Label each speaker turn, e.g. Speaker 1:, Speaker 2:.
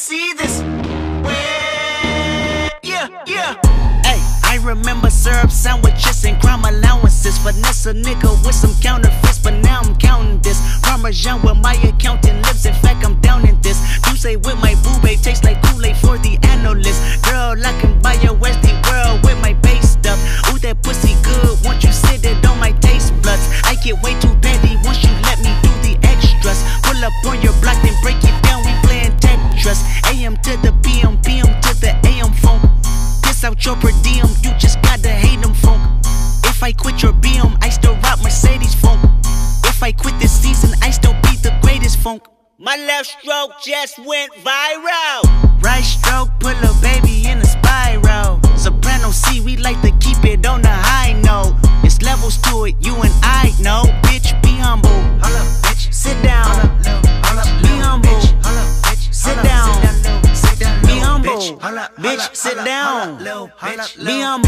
Speaker 1: see this. Yeah, yeah. Hey, I remember syrup sandwiches and crime allowances. Finesse a nigga with some counterfeits, but now I'm counting this. Parmesan with my accountant lips. In fact, I'm down in this. You say with Tetris. AM to the PM, PM to the AM phone. Piss out your per diem, you just gotta hate them funk. If I quit your BM, I still rock Mercedes funk. If I quit this season, I still be the greatest funk. My left stroke just went viral. Right stroke, put a baby humble. Bitch, sit down. Humble. Sit down.